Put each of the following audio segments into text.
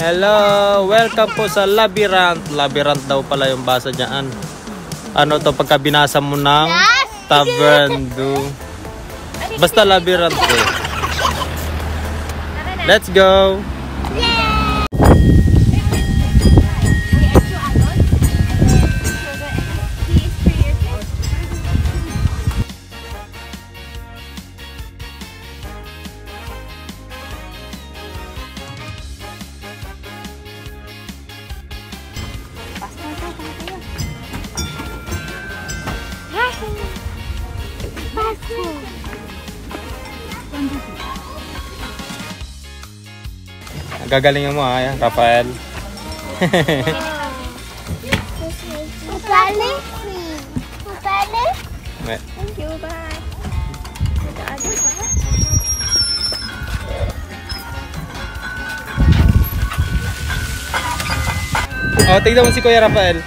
Hello! Welcome po sa Labyrinth. Labyrinth daw pala yung basa dyan. Ano to pagka binasa mo ng Taverndo. Basta Labyrinth eh. Let's go! Gagalingan mo ha, Rafael. Upali? Upali? Thank you, bye. Oh, tignan mo si Kuya Rafael.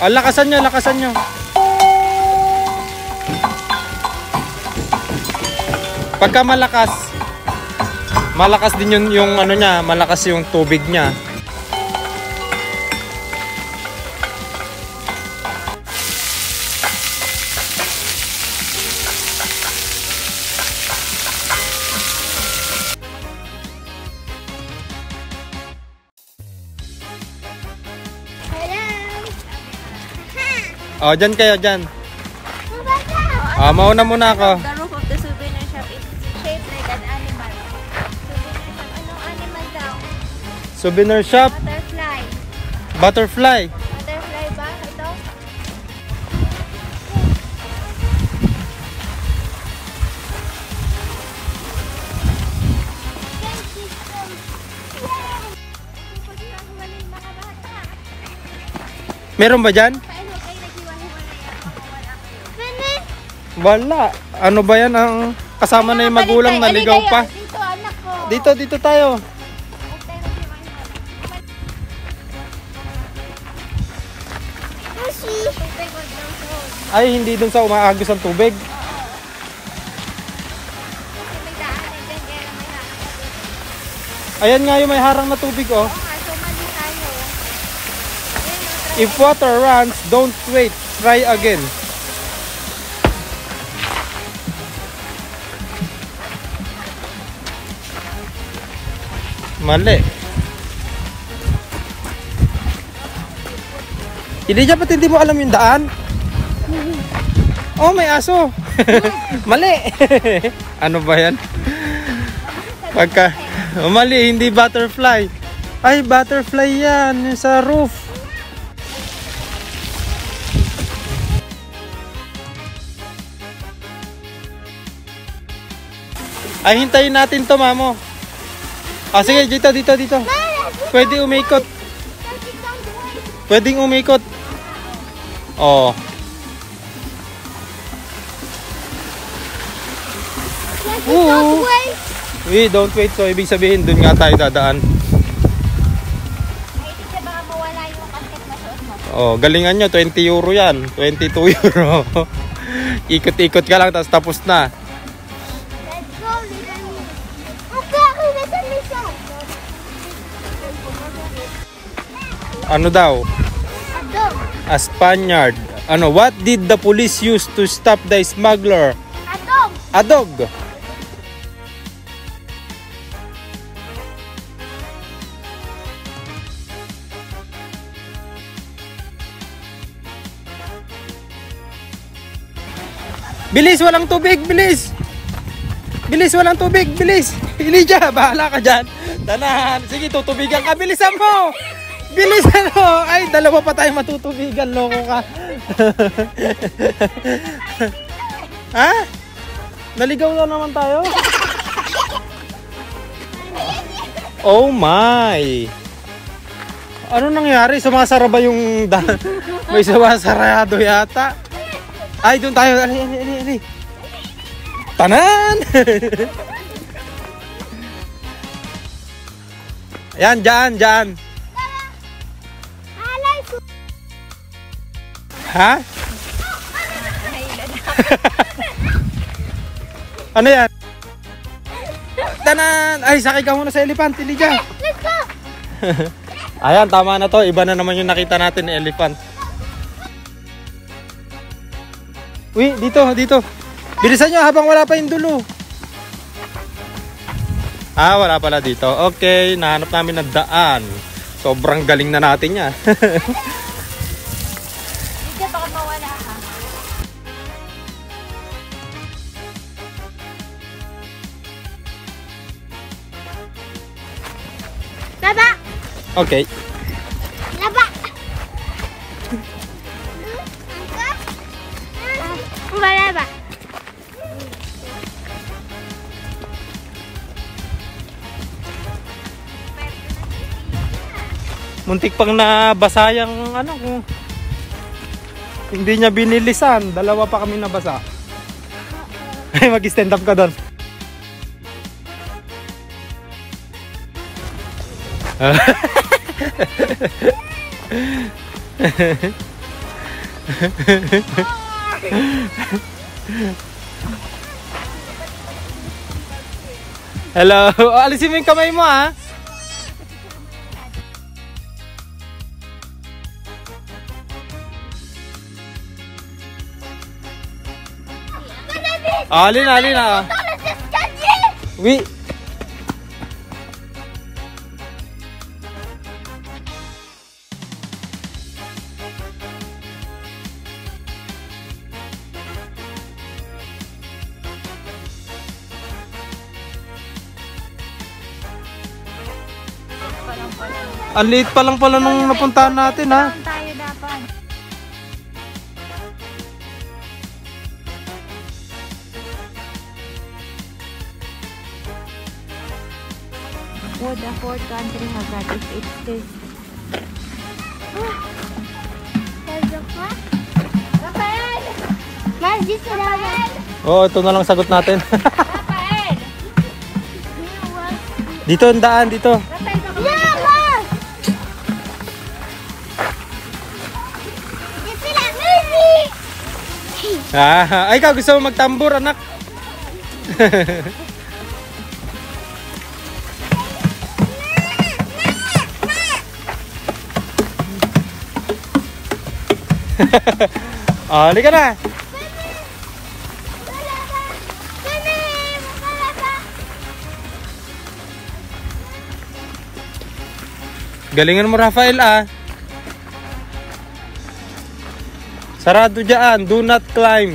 oh, lakasan nyo, lakasan nyo. Pagka malakas, malakas din yung, yung ano niya, malakas yung tubig niya. Hello? Oh, dyan kayo, dyan. Mabasa! Ah, mauna muna ako. Souvenir shop, Butterfly. butterfly. Butterfly ba? Ito? Meron ba dyan? Wala. Ano ba yan ang kasama na yung magulang naligaw pa? Dito, anak ko. Dito, dito tayo. Ay, hindi dun sa umaagos ang tubig. Ayan nga yung may harang na tubig, oh. If water runs, don't wait. Try again. Mali. Hindi dapat hindi mo alam yung daan. Oh, may aso. Mali. ano ba yan? Pagka, oh, mali, hindi butterfly. Ay, butterfly yan. Sa roof. Ay, hintayin natin to, mamo. Ah, sige, dito, dito, dito. Pwede umikot. Pwedeng umikot. Oh. Oo. Wait, don't wait. So, ibig sabihin, dun nga tayo dadaan. Oh, galingan nyo, 20 euro yan. 22 euro. Ikot-ikot ka lang, tapos tapos na. Let's go. Ano daw? A Spaniard. Ano, what did the police use to stop the smuggler? Ado. A dog. Bilis, walang tubig, bilis! Bilis, walang tubig, bilis! Elijah, bahala ka dyan. Tanan, sige, tutubigan ka, bilisan mo! Bilisan mo! Ay, dalawa pa tayo matutubigan, loko ka. ha? Naligaw na naman tayo? Oh my! Ano nangyari? Sumasara ba yung May sumasarado yata? Ay, doon tayo. Ali, ali, ali, ali. Tanan! Yan, dyan, dyan. Ha? Ano yan? Tanan! Ay, sakay ka muna sa elephant, Elijah. Let's go! Ayan, tama na to. Iba na naman yung nakita natin, elephant. Uy, dito, dito. Bilisan nyo habang wala pa yung dulo. Ah, wala pala dito. Okay, nahanap namin ng daan. Sobrang galing na natin yan. Hindi baka mawala ka. Laba! okay. Muntik pang nabasa yung ano kung hindi niya binilisan. Dalawa pa kami nabasa. Ay, mag-stand up ka doon. Hello. Alisin mo yung kamay mo ah. Alin, alin ah. Pala. Ang liit pa lang pala nung napuntahan natin ha. Fourth country that if it stays? There's a what? Rafael! Mas, dito Rafael! Oo, ito na lang sagot natin. Rafael! dito ang daan, dito. Rafael, Yeah, Mas! It's music! Ah, ay, ikaw gusto mo magtambur, anak? ah, halika na. Galingan mo, Rafael, ah. Sarado dyan. Do not climb.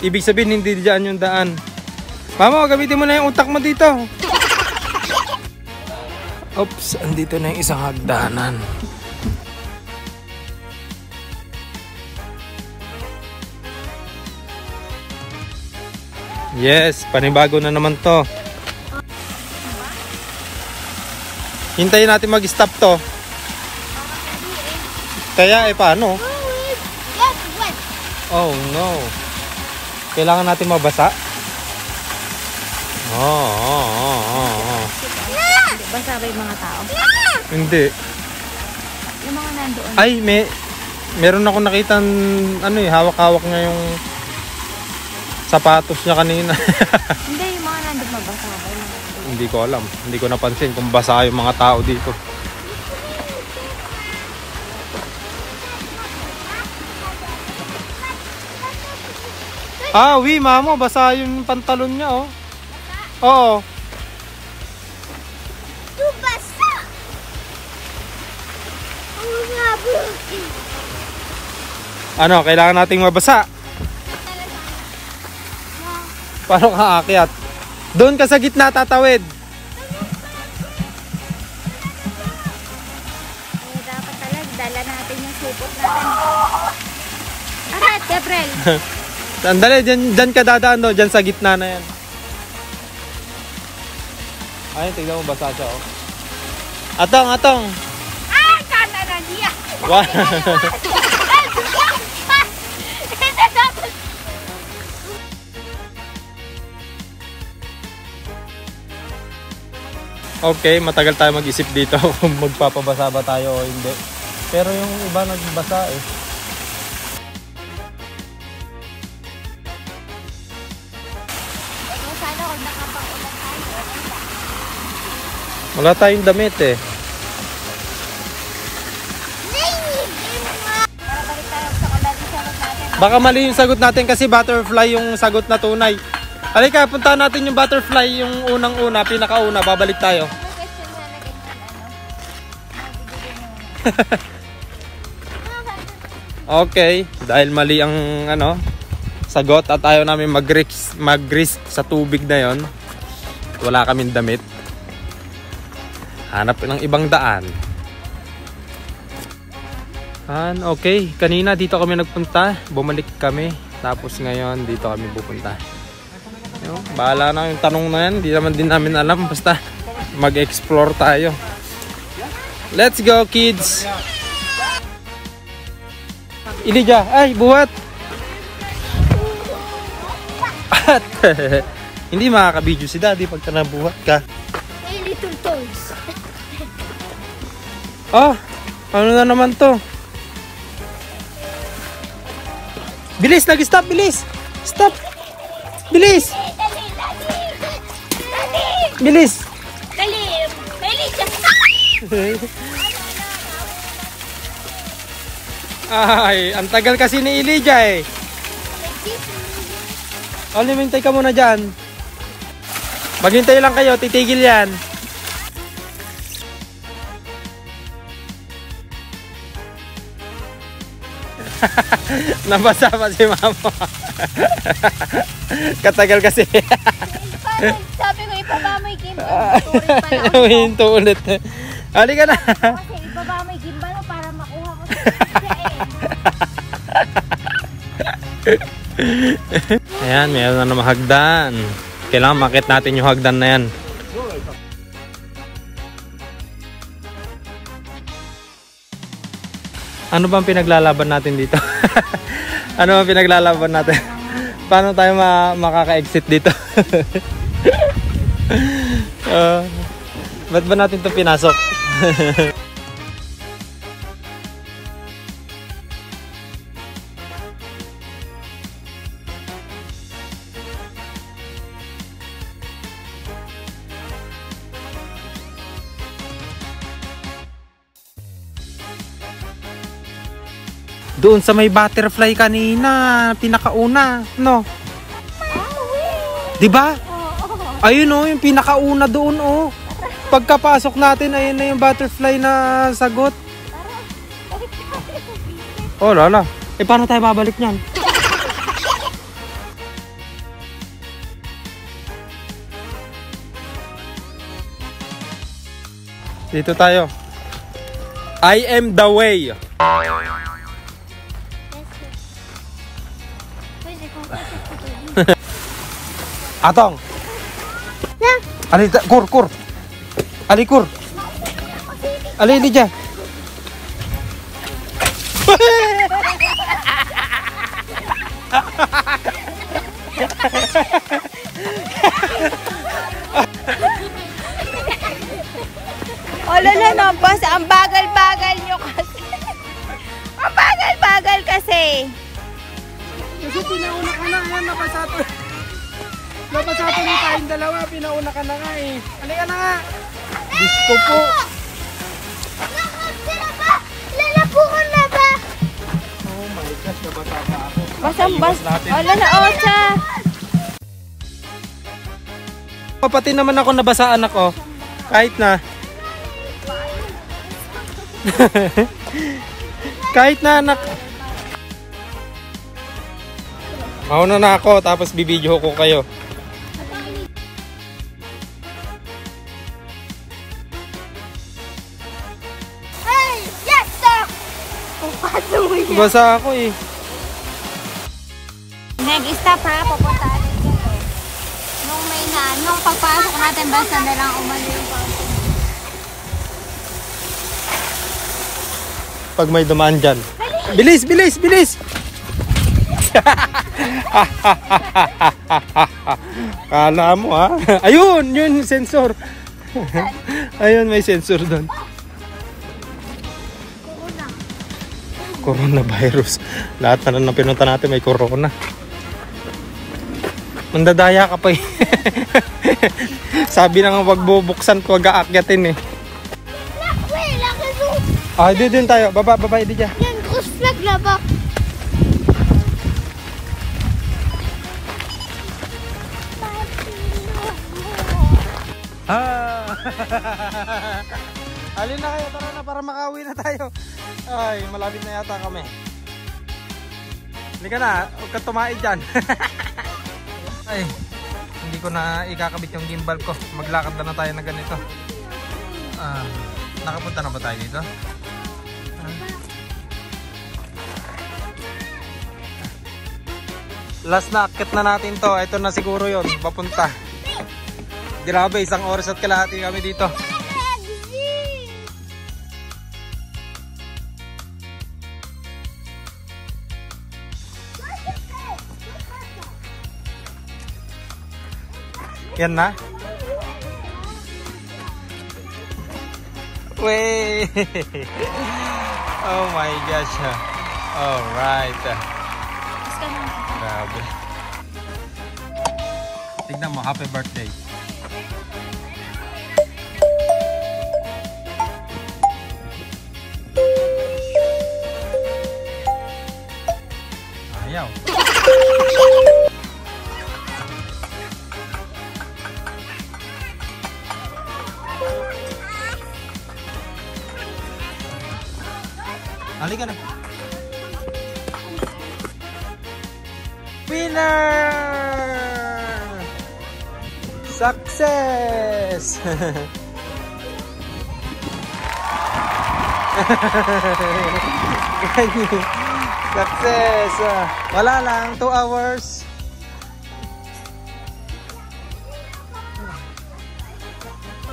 Ibig sabihin, hindi dyan yung daan. Mama, gamitin mo na yung utak mo dito. Oops, andito na yung isang hagdanan. Yes, panibago na naman to. Hintayin natin mag-stop to. Kaya eh paano? Oh no. Kailangan natin mabasa? Oo, oo, oo, oo, oo. Basa ba yung mga tao? Hindi. Yung mga nandoon. Ay, may meron ako nakita ano eh, hawak-hawak niya yung sapatos niya kanina. Hindi, yung mga nandun mabasa ba? Hindi ko alam. Hindi ko napansin kung basa yung mga tao dito. Ah, wi, mamo, basa yung pantalon niya, oh. Oo. Ang nga, bro. Ano, kailangan nating mabasa. Paano ka aakyat? Doon ka sa gitna tatawid. Eh, dapat talaga, dala natin yung supot natin. Arat, Gabriel! Sandali, dyan, dyan ka dadaan doon. Dyan sa gitna na yan. Ayun, tignan mo basa siya, oh. Atong, atong. Ah, sana na niya! Wa- okay, matagal tayo mag-isip dito kung magpapabasa ba tayo o hindi. Pero yung iba nagbasa eh. Tayo, wala. Tayong damit eh. Baka mali yung sagot natin kasi butterfly yung sagot na tunay. Halika, punta natin yung butterfly yung unang-una, pinakauna, babalik tayo. Ano? Okay, dahil mali ang ano, sagot at ayaw namin mag-risk, mag-risk sa tubig na yon. Wala kaming damit. Hanap ng ibang daan. Han, okay. Kanina dito kami nagpunta. Bumalik kami. Tapos ngayon dito kami pupunta. Yun, bahala na yung tanong na yan. Di naman din namin alam. Basta mag-explore tayo. Let's go kids! Ilija, ay buhat. At hindi makakabidyo si daddy pag nabuhat ka. Hey, little toys. Oh, ano na naman to? Bilis, nag-stop, bilis! Stop! Bilis! Dali! Bilis! Dali! Siya! Ay, ang tagal kasi ni Elijah eh. Only mintay ka muna dyan. Maghintay lang kayo, titigil yan. Nabasa pa si mama. Katagal kasi. Sabi ko, ibaba mo yung gimbal. Ako. Hinto ulit. Halika na. Kasi ibaba mo yung gimbal para makuha ko sa. Ayan, mayroon na naman hagdan. Kailangan makit natin yung hagdan na yan. Ano bang pinaglalaban natin dito? ano bang pinaglalaban natin? Paano tayo ma makaka-exit dito? Uh, ba't ba natin to pinasok? Doon sa may butterfly kanina, pinakauna, no? 'Di ba? Ayun oh, yung pinakauna doon oh. Pagkapasok natin, ayun na yung butterfly na sagot. Oh, lala. Eh, paano tayo babalik niyan? Dito tayo. I am the way. Atong. Ali, ta- kur, kur. Ali, kur. Ali, Ali dyan. O, lala na, boss. Ang bagal-bagal nyo kasi. ang bagal-bagal kasi. Kasi pinauna ka na, ayan, napasato. Napasato na tayong dalawa, pinauna ka na nga eh. Halika na nga. Ko po. Lalapukan na ba? Oh my gosh, nabasa pa ako. Basang bas. Iwas natin. O, lala, ocha. Pati naman ako nabasaan ako. Kahit na. Kahit na anak. Mauna na ako tapos bibidyo ko kayo. Paano mo yan? Basa ako eh. Nag-stop ha, pupunta ulit dito. Nung may na, nung pagpasok natin, basta na lang umano yung. Pag may dumaan dyan. Bilis, bilis, bilis! Kala mo ha? Ayun, yun sensor. Ayun, may sensor doon. Coronavirus. Lahat na na pinunta natin may corona. Mandadaya ka pa eh. Sabi na nga wag bubuksan ko, wag aakyatin eh. Ah, di din tayo. Baba, baba, di dyan. Yan, kuslag laba. Ah! Alin na kayo, tara na para makauwi na tayo. Ay, malapit na yata kami. Hindi ka na, huwag ka tumaid dyan. Ay, hindi ko na ikakabit yung gimbal ko. Maglakad na na tayo na ganito. Ah, nakapunta na ba tayo dito? Last na akit na natin to. Ito na siguro yon papunta. Grabe, isang oras at kalahati kami dito. Yan na. Wey! oh my gosh. Alright. Grabe. Tignan mo, happy birthday. Ayaw. Halika na. Winner! Success! Success! Wala lang, 2 hours.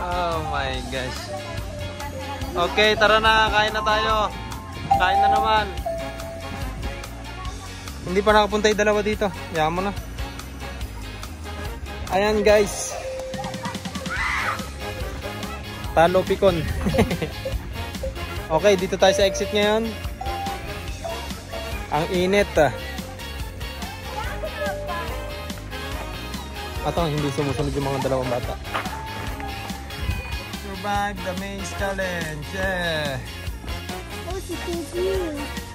Oh my gosh. Okay, tara na, kain na tayo. Kain na naman. Hindi pa nakapunta yung dalawa dito. Yaman mo na. Ayan guys. Talo pikon. okay, dito tayo sa exit ngayon. Ang init ah. Ato, hindi sumusunod yung mga dalawang bata. Survive the maze challenge. Yeah. Oh, si